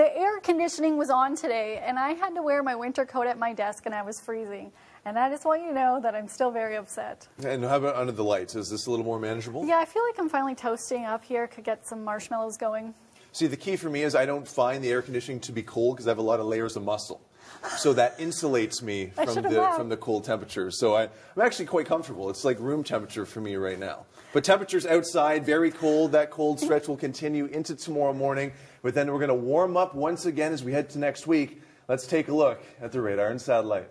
The air conditioning was on today, and I had to wear my winter coat at my desk, and I was freezing. And I just want you to know that I'm still very upset. And how about under the lights? Is this a little more manageable? Yeah, I feel like I'm finally toasting up here. Could get some marshmallows going. See, the key for me is I don't find the air conditioning to be cold because I have a lot of layers of muscle. So that insulates me from the from the cold temperatures. So I, I'm actually quite comfortable. It's like room temperature for me right now. But temperatures outside very cold. That cold stretch will continue into tomorrow morning. But then we're going to warm up once again as we head to next week. Let's take a look at the radar and satellite.